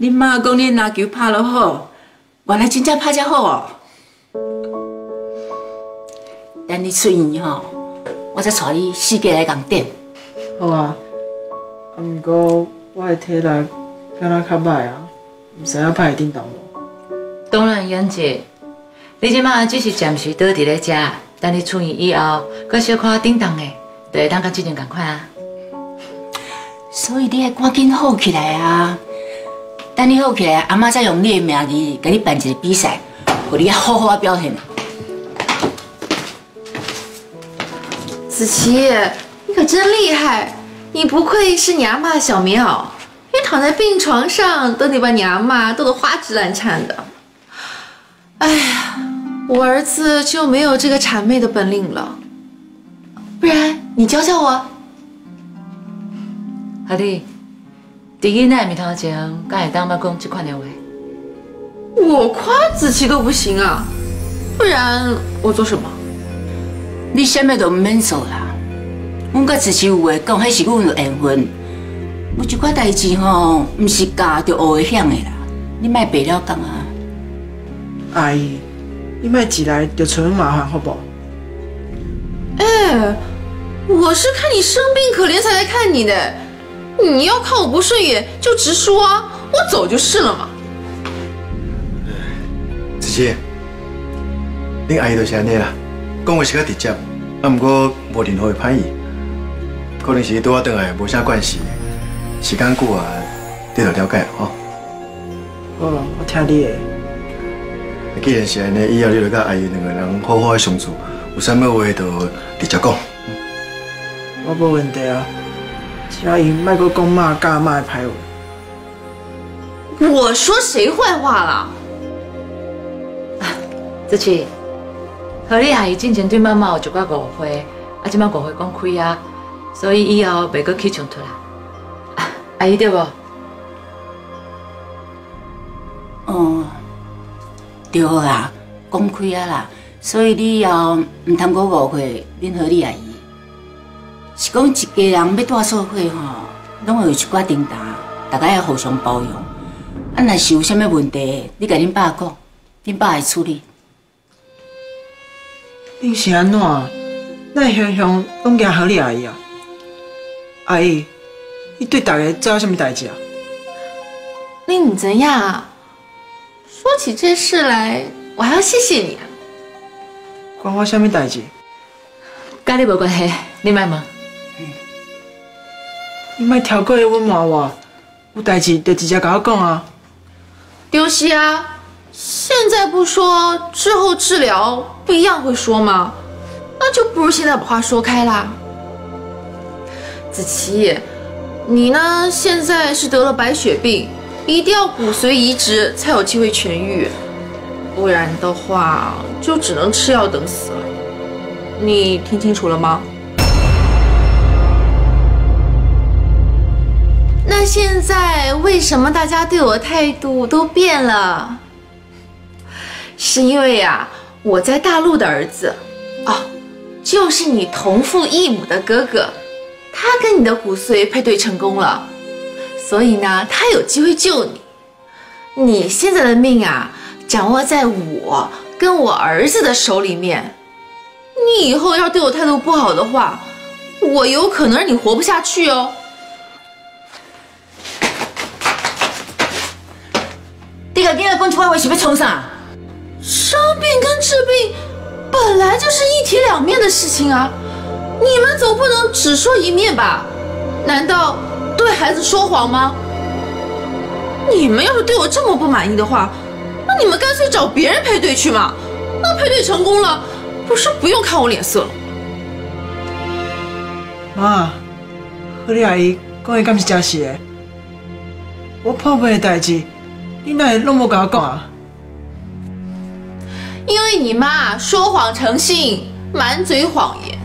恁妈讲你篮球拍得好，原来真正拍遮好哦。等你出院吼，我再带你四界来共点。好啊，啊毋过我的体力敢若较歹啊，毋知影拍会顶动无？当然，杨姐，你即马只是暂时倒伫咧遮，等你出院以后，搁小可顶动的，就会当甲之前共款啊。所以你要赶紧好起来啊！等你好起来，阿妈再用你的名义给你办一个比赛，互你好好表现。子琪，你可真厉害！你不愧是你阿妈的小棉袄，你躺在病床上都得把你阿妈逗得花枝乱颤的。哎呀，我儿子就没有这个谄媚的本领了，不然你教教我。阿弟，伫囡仔面头前，敢会当捌讲这款的话？我夸子琪都不行啊，不然我做什么？你什么都唔免做啦。阮甲子琪有话讲，迄是阮有缘分。有一寡代志吼，唔是教就学会晓的啦。你莫白了讲啊。阿姨，你莫一来就找麻烦好不？哎，我是看你生病可怜才来看你的。你要看我不顺眼就直说啊，我走就是了嘛。子琪，你阿姨就是安尼啦，讲话是较直接，啊，不过无任何的歹意，可能是对我倒来无啥关系，时间久啊，你就了解吼。好，我听你的。既然是安尼，以后你就甲阿姨两个人好好的相处，有啥物话就直接讲。我无问题啊。阿姨，莫阁讲骂干骂的歹话。我说谁坏话了？子琪，何丽阿姨之前对妈妈有一寡误会，啊，即摆误会讲开啊，所以以后袂阁起冲突啦。阿姨对不？哦，对啊，讲开啊啦，所以你以后唔通阁误会恁何丽阿姨。是讲一家人要大社会吼，拢会有一寡重担，大家要互相包容。啊，若是有啥物问题，你甲恁爸讲，恁爸会处理。你是安怎？那香香拢惊何丽阿姨啊？阿姨，你对大家做啥物代志啊？你唔知影啊？说起这事来，我还要谢谢你啊。关我啥物代志？跟你无关系，你莫问。你莫挑过来问骂我，有代志就直接甲我讲啊。丢西啊，现在不说，之后治疗不一样会说吗？那就不如现在把话说开啦。子琪，你呢？现在是得了白血病，一定要骨髓移植才有机会痊愈，不然的话就只能吃药等死了。你听清楚了吗？现在为什么大家对我态度都变了？是因为呀，我在大陆的儿子，哦，就是你同父异母的哥哥，他跟你的骨髓配对成功了，所以呢，他有机会救你。你现在的命啊，掌握在我跟我儿子的手里面。你以后要对我态度不好的话，我有可能让你活不下去哦。你个囡仔讲这话是要创啥？生病跟治病本来就是一体两面的事情啊！你们总不能只说一面吧？难道对孩子说谎吗？你们要是对我这么不满意的话，那你们干脆找别人配对去嘛！那配对成功了，不是不用看我脸色了？妈，何丽阿姨讲的敢是真实的？我破病的代志。你哪会拢无甲我讲啊？因为你妈说谎成性，满嘴谎言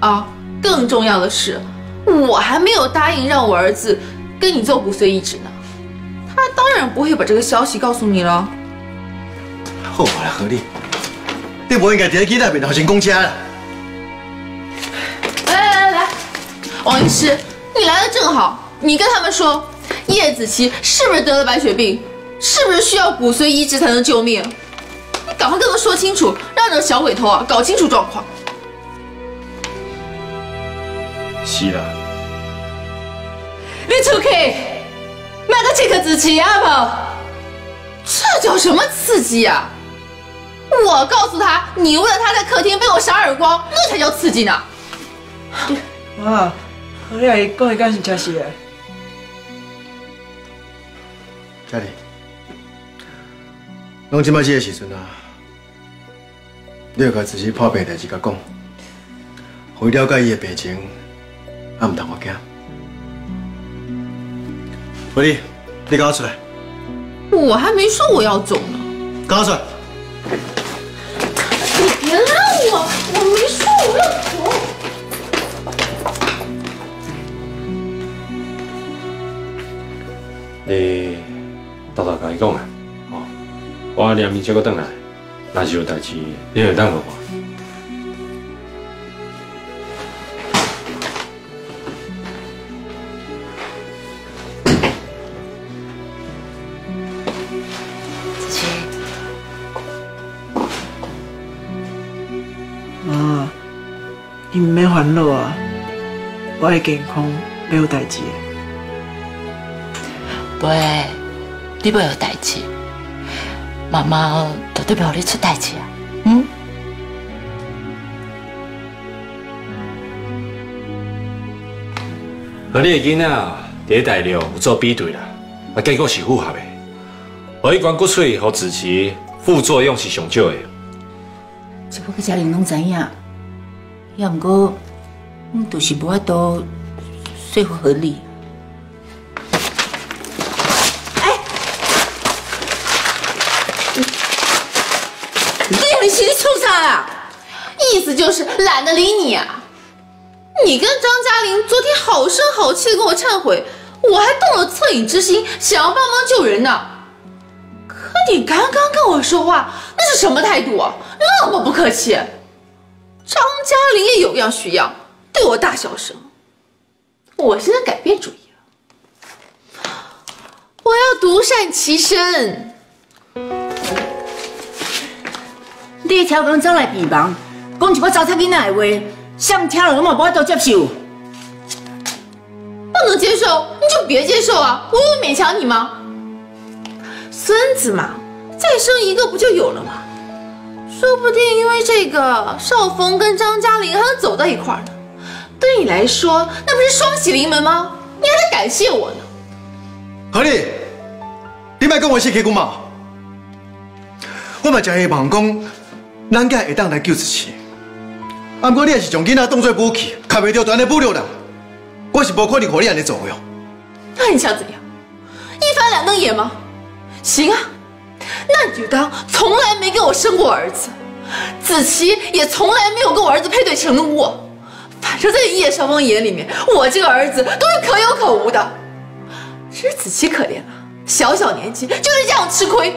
啊！更重要的是，我还没有答应让我儿子跟你做骨髓移植呢，他当然不会把这个消息告诉你了。好啦，何丽，你不应该在囡仔面头前讲假了。来来来来，王医师，你来的正好，你跟他们说，叶子琪是不是得了白血病？是不是需要骨髓移植才能救命？你赶快跟他说清楚，让这个小鬼头啊搞清楚状况。是啦，你出去，买个这个子琪啊不？这叫什么刺激呀、我告诉他，你为了他在客厅被我扇耳光，那才叫刺激呢。妈，何丽阿姨讲的敢是真实的？家里，拢即摆这个时阵啊，你要甲自己破病的代志甲讲，互伊了解伊的病情，也毋通我惊。何丽，你跟我出来，我还没说我要走呢，跟我出来。你别拉我，我没说我要走。你豆豆甲伊讲啊，哦，我两面接个转来，若是有代志，你会等我我。子琪，妈，你毋免烦恼啊，我的健康没有代志的。不，你不会有代志，妈妈绝对不会让你出代志啊。嗯，和你的囡仔第一大陆有做比对啦，啊，结果是符合的。互伊关骨髓和子期副作用是上少的。这个家人拢知影，也毋过，阮就是无法度说服合理。出啥啊？意思就是懒得理你啊！你跟张嘉玲昨天好声好气的跟我忏悔，我还动了恻隐之心，想要帮忙救人呢。可你刚刚跟我说话，那是什么态度啊？那么不客气。张嘉玲也有样学样，对我大小声。我现在改变主意了，我要独善其身。你超工走来病房，讲一个糟蹋囡仔的话，谁听了我嘛无法度接受。不能接受，你就别接受啊！我有勉强你吗？孙子嘛，再生一个不就有了吗？说不定因为这个，少峰跟张嘉玲还能走到一块儿呢。对你来说，那不是双喜临门吗？你还得感谢我呢。何丽，你莫讲我是欺姑妈，我嘛真希望讲，咱家会当来救子琪。啊，不过你也是将囡仔当作武器，卡袂着断的武力人，我是无可能互你安尼做的哦。那你想怎样？一翻两瞪眼吗？行啊，那你就当从来没给我生过儿子，子琪也从来没有跟我儿子配对成过。反正在叶少峰眼里面，我这个儿子都是可有可无的。只是子琪可怜了，小小年纪就是这样吃亏。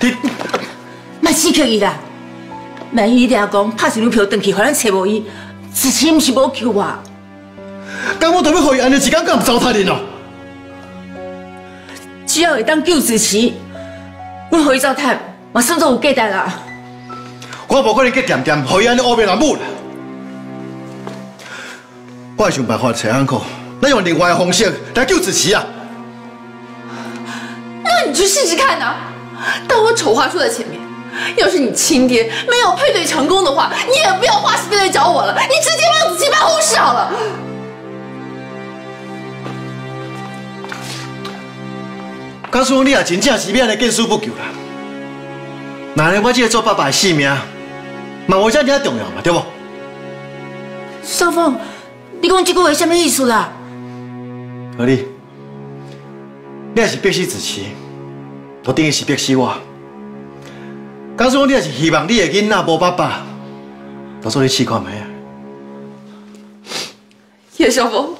你莫刺激伊啦！万一伊俩讲拍成女票回去，互咱找无伊，子琪毋是无救我。敢我特要互伊安尼一天敢唔糟蹋你哦？只要会当救子琪，阮互伊糟蹋，马上就有价值啦。我无可能去点点，互伊安尼乌面人母啦。我会想办法找安可，咱用另外的方式来救子琪啊！那你去试试看呢、当我丑话说在前面，要是你亲爹没有配对成功的话，你也不要花时间来找我了，你直接帮子琪办后事好了。告诉我你也真正是要安尼见死不救啦。那呢，我这个做爸爸的性命，嘛无遮尔重要嘛，对不？少峰，你讲这句话什么意思啦？何丽，你也是逼死子琪，都等于是逼死我。告诉我你也是希望你的囡仔无爸爸，到时候你试看没啊？叶小峰，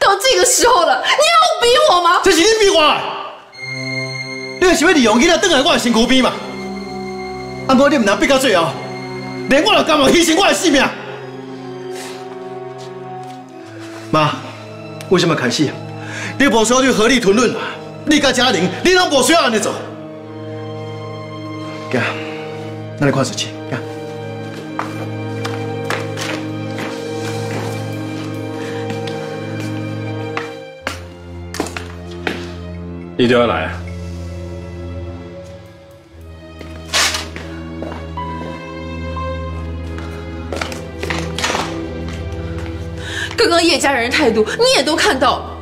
到这个时候了，你要逼我吗？这是你逼我的，你是想要利用囡仔倒来我的身躯边嘛？啊，无你唔通逼到最后，连我都甘愿牺牲我的性命。妈，为什么开始？你不需要去合理吞论啊！你甲嘉玲，你拢不需要安尼做。行，咱来看事情。行。你就要来啊？刚刚叶家人的态度你也都看到了，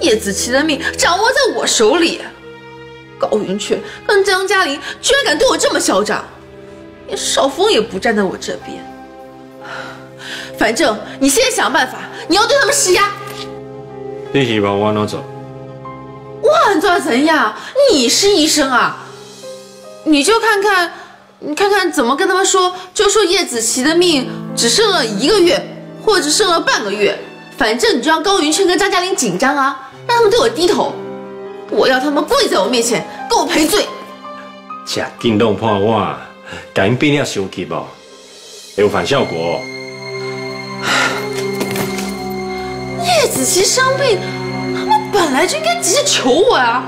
叶子琪的命掌握在我手里，高云雀跟张嘉玲居然敢对我这么嚣张，连少峰也不站在我这边。反正你现在想办法，你要对他们施压。你希望我怎做？我做怎样？你是医生啊，你就看看，你看看怎么跟他们说，就说叶子琪的命只剩了一个月。或者剩了半个月，反正你就让高云轩跟张嘉玲紧张啊，让他们对我低头，我要他们跪在我面前跟我赔罪。假定弄破我，赶紧变了伤急不？有反效果。叶子琪生病，他们本来就应该直接求我呀。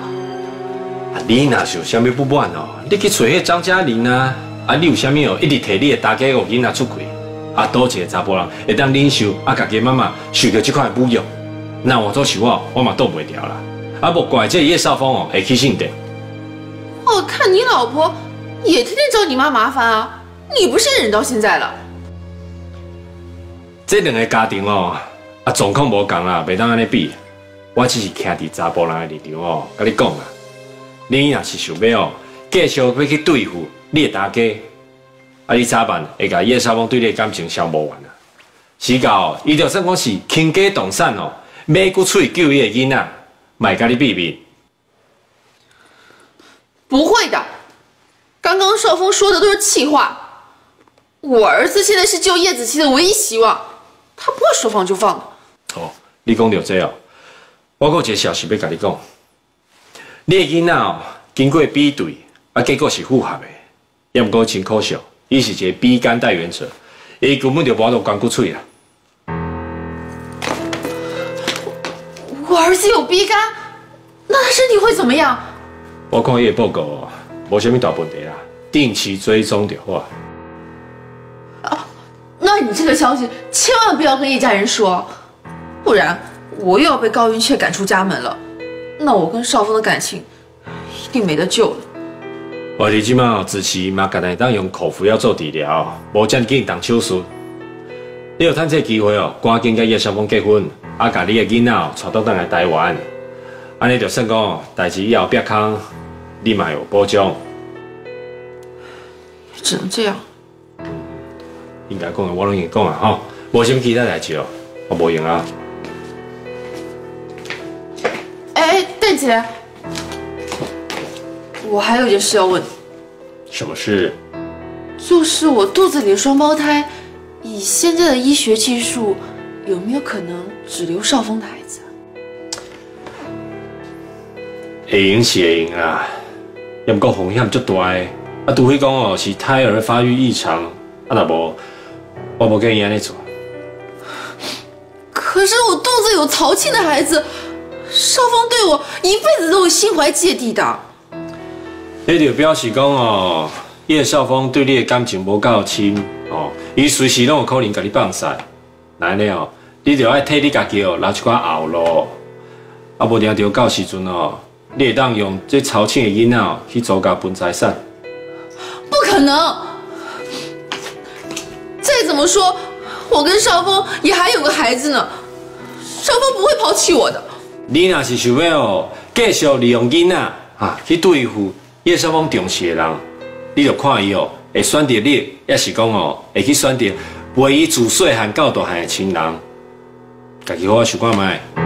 啊，你那是有啥物不满哦？你去找迄张嘉玲啊？啊，你有啥物哦？一直提你的大家我囡仔出轨？啊，多一个查甫人会当忍受，啊，家己妈妈受到这块侮辱，那我做是我，我嘛躲不掉啦。啊，不怪这叶少峰哦，会起性的。我看你老婆也天天找你妈麻烦啊，你不是忍到现在了？这两个家庭哦，啊，状况无同啦，袂当安尼比。我只是徛伫查甫人的立场哦，跟你讲啊，你若是想要哦，继续要去对付你的大家。啊！你咋办会甲叶少峰对你的感情消磨完啊？是到伊就算讲是倾家荡产哦，买骨出去救伊的囡仔，卖甲你比比。不会的，刚刚少峰说的都是气话。我儿子现在是救叶子琪的唯一希望，他不会说放就放的。哦，你讲到这哦，我有一个消息要甲你讲，你的囡仔哦，经过比对，啊，结果是符合的，也不过真可惜。伊是一个 B 肝带原者，伊根本就无法度关骨喙啦。我儿子有 B 肝，那他身体会怎么样？我看伊的报告哦，无什么大问题啦，定期追踪就好。啊，那你这个消息千万不要跟叶家人说，不然我又要被高云雀赶出家门了，那我跟少峰的感情一定没得救了。我哋即马支持嘛，家己当用口服药做治疗，无遮紧动手术。你有趁这机会哦，赶紧跟叶少峰结婚，啊，甲你的囡仔带到咱来台湾，安尼就算讲代志以后别康，你嘛有包浆。只能这样。应该讲的我拢已讲啊，吼，无什么其他代志哦，我无用啊。哎，邓姐。我还有件事要问你，什么事？就是我肚子里的双胞胎，以现在的医学技术，有没有可能只留少峰的孩子？会用是会用啊，也毋过风险足大诶。啊，除非讲哦是胎儿发育异常，啊若无，我无建议安尼做。可是我肚子有曹庆的孩子，少峰对我一辈子都会心怀芥蒂的。迄就表示讲哦，叶少峰对你的感情无够深哦，伊随时拢有可能甲你放散。安尼哦，你就要替你家己哦留一寡后路，啊，无定着到时阵哦，你会当用这朝庆的囡仔哦去做家分财产。不可能！再怎么说，我跟少峰也还有个孩子呢，少峰不会抛弃我的。你若是想要哦，继续利用囡仔啊去对付。叶少峰重视的人，你就看伊哦，会选择你，也是讲哦，会去选择陪伊自细汉到大汉的亲人，家己好好想看卖。